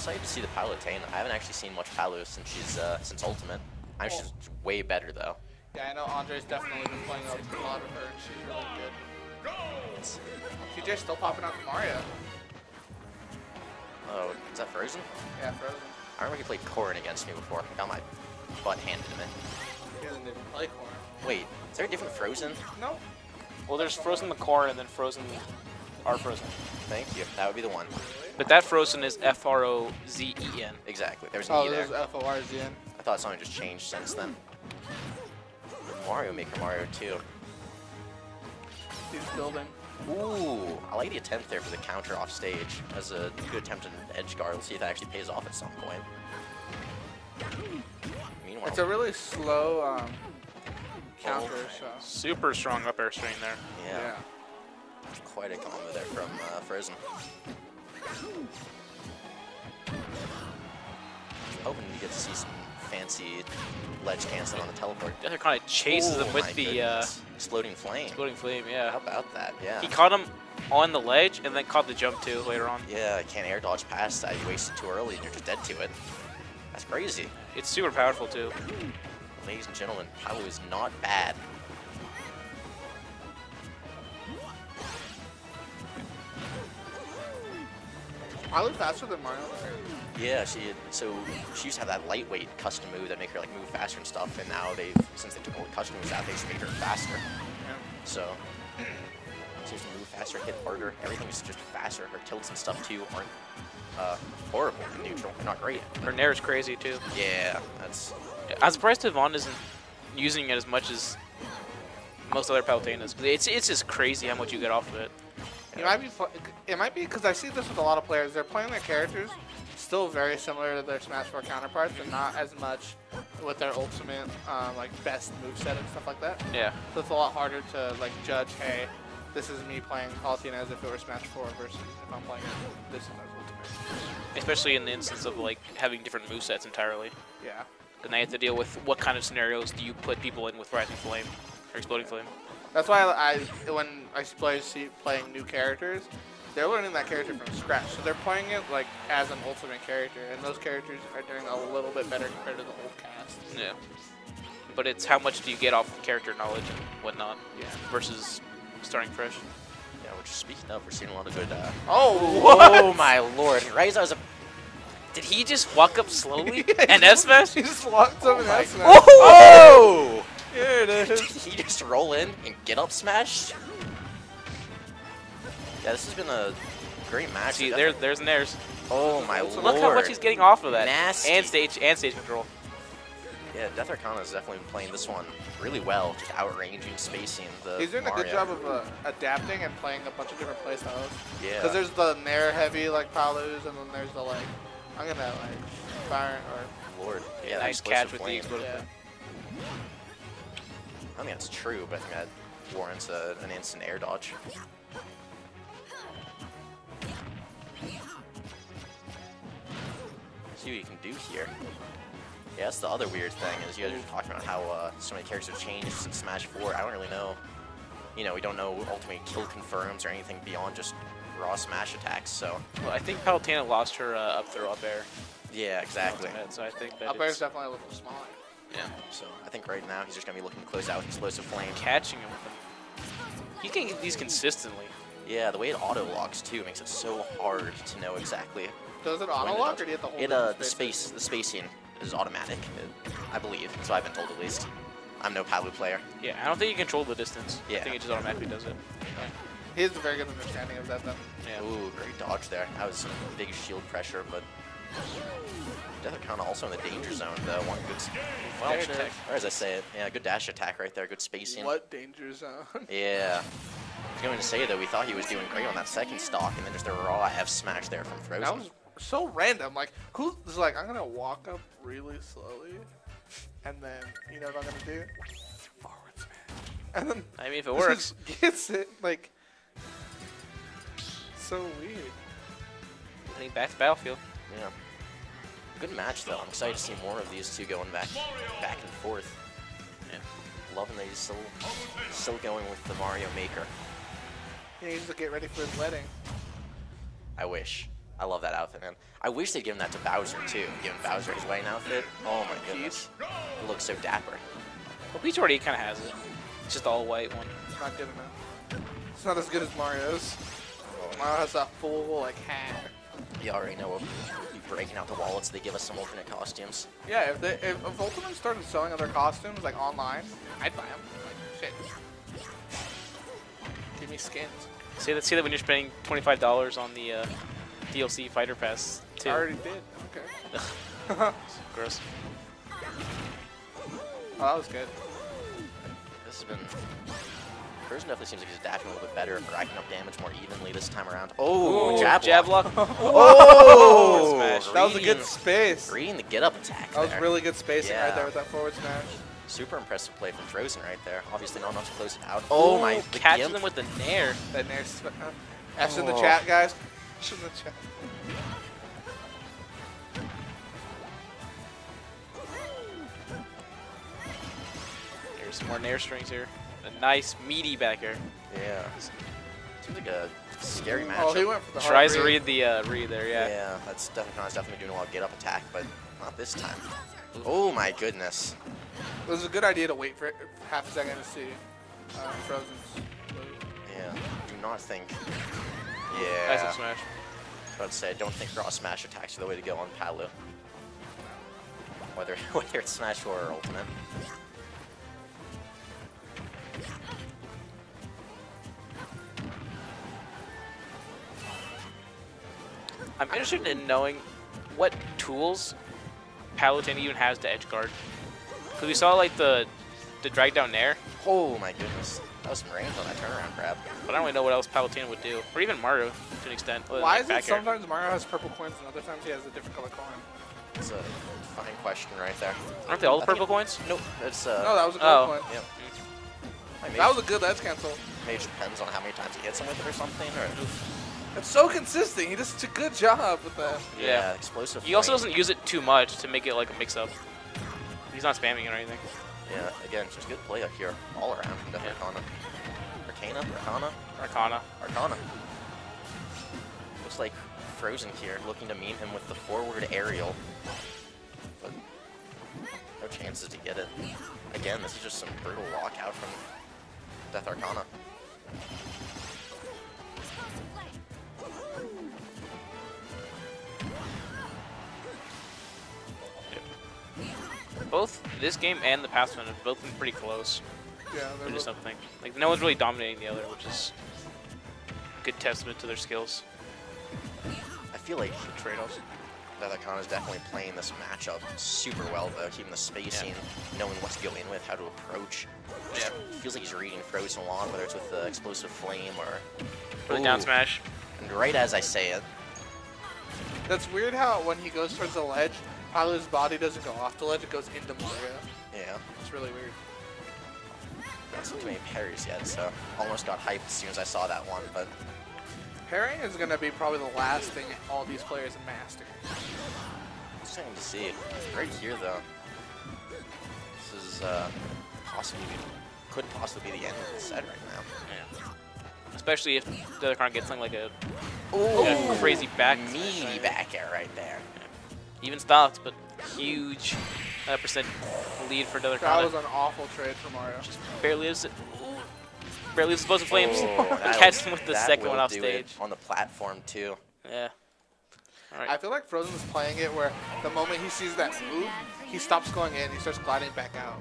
excited to see the Palutena. I haven't actually seen much Palu since she's uh, since Ultimate. I think she's way better though. Yeah, I know Andre's definitely been playing a lot of her. and She's really good. TJ's still popping out to Mario. Oh, is that FroZn? Yeah, FroZn. I remember he played Corrin against me before. I got my butt handed to me. He doesn't even play Corrin. Wait, is there a different Frozen? No. Well, there's Frozen the core and then Frozen are Frozen. Thank you. That would be the one. But that Frozen is F R O Z E N. Exactly. There's an Oh, E there. there's F-O-R-Z-N. I thought something just changed since then. Mario Maker Mario 2. He's building. Ooh, I like the attempt there for the counter off stage as a good attempt at an edge guard. Let's see if that actually pays off at some point. Meanwhile, It's a really slow um, counter, Oh. so. Super strong up air strain there. yeah, quite a combo there from uh, FroZn. Hoping to get to see some fancy ledge cancel on the teleport. The other kind of chases Oh him with the uh, exploding flame. exploding flame. Yeah. How about that? Yeah. He caught him on the ledge and then caught the jump too later on. Yeah, I can't air dodge past that. You wasted too early and you're just dead to it. That's crazy. It's super powerful too. Ladies and gentlemen, Palu is not bad. I look faster than Mario. Yeah, she so she used to have that lightweight custom move that make her like move faster and stuff, and now they've since they took all the custom moves out, they just made her faster. Yeah. So she used to move faster, hit harder. Everything's just faster. Her tilts and stuff too aren't uh, horrible in neutral. They're not great. Her nair is crazy too. Yeah, that's I'm surprised Yvonne isn't using it as much as most other Palutenas. It's it's just crazy how much you get off of it. It might be. It might be because I see this with a lot of players. They're playing their characters still very similar to their Smash 4 counterparts, but not as much with their ultimate, um, like best moveset and stuff like that. Yeah. So it's a lot harder to like judge. Hey, this is me playing Palutena as if it were Smash 4 versus if I'm playing it, this is ultimate. Especially in the instance of like having different movesets entirely. Yeah. And they have to deal with what kind of scenarios do you put people in with Rising Flame or Exploding Flame. That's why I, I when I play see playing new characters, they're learning that character from scratch. So they're playing it like as an ultimate character, and those characters are doing a little bit better compared to the old cast. Yeah. But it's how much do you get off of character knowledge and whatnot Yeah. versus starting fresh. yeah. Which speaking of, we're seeing a lot of good. Uh, Oh, oh my lord! Right as I was a Did he just walk up slowly and F smash? He just walked up in my- F smash. Oh! Here it Did is. he just roll in and get up smash? Yeah, this has been a great match. See, there, there's Nairs. Oh my So lord! look how much he's getting off of that. Nasty. And stage and stage control. Yeah, Death Arcana has definitely been playing this one really well, just outranging, spacing the. He's doing a good job of uh, adapting and playing a bunch of different playstyles. Yeah. Because there's the Nair heavy like Palus, and then there's the like, I'm gonna like fire or Lord. Yeah, nice catch with the flame. explosive yeah. Flame. I think that's true, but I think that warrants a, an instant air dodge. See what you can do here. Yeah, that's the other weird thing is you guys are talking about how uh, so many characters have changed since Smash 4. I don't really know. You know, we don't know ultimate kill confirms or anything beyond just raw Smash attacks. So Well, I think Palutena lost her uh, up throw up air. yeah, exactly. ultimate, So I think that Up air's it's definitely a little smaller. Yeah, So I think right now he's just gonna be looking to close out with explosive flame. catching him with them. He can get these consistently. Yeah, the way it auto locks too makes it so hard to know exactly Does it auto-lock, dodge. or do you have to hold It in uh the space? space the spacing is automatic, I believe. So I've been told at least. I'm no Palu player. Yeah, I don't think you control the distance. I think it just automatically does it. He has a very good understanding of that then. Yeah. Ooh, great dodge there. That was some big shield pressure, but Death Arcana also in the danger zone though. One good well, Dash attack. or as I say it, yeah, good dash attack right there, good spacing. What danger zone? Yeah. I was going to say though, we thought he was doing great on that second stock, and then just a raw F smash there from FroZn. that was so random. Like, who's like, I'm gonna walk up really slowly, and then you know what I'm gonna do? Forward smash. And then I mean, if it works, just gets it like so weird. Heading back to Battlefield. Yeah. Good match though. I'm excited to see more of these two going back back and forth. Yeah. Loving that he's still still going with the Mario Maker. He needs to get ready for his wedding. I wish. I love that outfit, man. I wish they'd given that to Bowser too. Given Bowser his wedding outfit. Oh my goodness, it looks so dapper. Well, Peach already kind of has it. It's just all white one. It's not good enough. It's not as good as Mario's. Mario has that full like hat. You already know we'll be breaking out the wallets. They give us some alternate costumes. Yeah, if they if, if Ultimate started selling other costumes like online, I'd buy them. Like shit. Give me skins. See that? See that when you're spending twenty five dollars on the uh, DLC Fighter Pass too. I already did. Okay. Gross. Oh that was good. This has been. FroZn definitely seems like he's adapting a little bit better, racking up damage more evenly this time around. Oh, Ooh, jab, jab block. lock. Oh, Smash. That was a good space. Reading the get up attack. That was really good spacing right there with that forward smash. Super impressive play from FroZn right there. Obviously not enough to close it out. Oh Ooh, my, the catches gimp. them with the nair. That nair sm- uh, F's in the Oh. chat, guys. F's in the chat. There's some more nair strings here. A nice meaty back air. Yeah. Seems like a scary matchup. Oh, he went for the hard Tries to read. read the uh, read there. Yeah. Yeah, that's definitely, Connor's definitely doing a lot of get up attack, but not this time. Oh my goodness. It was a good idea to wait for half a second to see uh, FroZn's. Yeah. Do not think. Nice Yeah. up smash. I would say I don't think cross smash attacks are the way to go on Palu. Whether whether it's smash or ultimate. I'm interested in knowing what tools Palutena even has to edge guard. Because we saw like the the drag down there. Oh my goodness. That was some range on that turnaround grab. but I don't really know what else Palutena would do, or even Mario to an extent. Why like, is it air. sometimes Mario has purple coins and other times he has a different color coin? It's a fine question right there. Aren't they all I purple coins? Nope. It's uh. No, that was a gold Oh. coin. Yep. I That was a good edge cancel. Maybe it depends on how many times he hits him with it or something. Or It's so consistent. He does a good job with that. yeah, Yeah. explosive. He also doesn't use it too much to make it like a mix-up. He's not spamming it or anything. Yeah, again, just good play up here all around from Death Yeah. Arcana. Arcana, Arcana, Arcana. Arcana. Looks like FroZn here, looking to meet him with the forward aerial. But no chances to get it. Again, this is just some brutal lockout from Death Arcana. Both this game and the past one have both been pretty close. Yeah, they're just both- something. Like no one's really dominating the other, which is a good testament to their skills. I feel like Trade-offs. Death Arcana is definitely playing this matchup super well, though, keeping the spacing, knowing what to go in with, how to approach. Yeah. Feels like he's reading FroZn a lot, whether it's with the explosive flame or For the down smash. And right as I say it, That's weird how when he goes towards the ledge, Palu's body doesn't go off the ledge, it goes into Mario. yeah, It's really weird. not seen too many parries yet, so almost got hyped as soon as I saw that one, but Parrying is going to be probably the last thing all these players master. exciting to see. Right here, though, this is uh, possibly, could possibly be the end of the set right now. Yeah. Especially if the other card gets something like a Ooh, a crazy back. meaty back air right there. Even stocked, but huge uh, percent lead for another other That was an awful trade for Mario. Just barely lives it. Barely lives explosive flames. Oh, that Catch him with the second one off stage. on the platform too. Yeah. All I feel like FroZn's playing it where the moment he sees that move, he stops going in, he starts gliding back out.